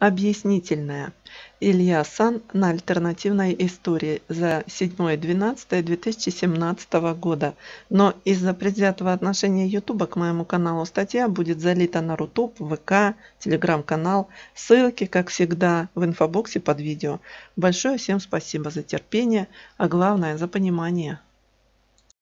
Объяснительная. Илья Сан на альтернативной истории за 7.12.2017 года. Но из-за предвзятого отношения ютуба к моему каналу статья будет залита на Рутуб, ВК, Телеграм-канал. Ссылки, как всегда, в инфобоксе под видео. Большое всем спасибо за терпение, а главное за понимание.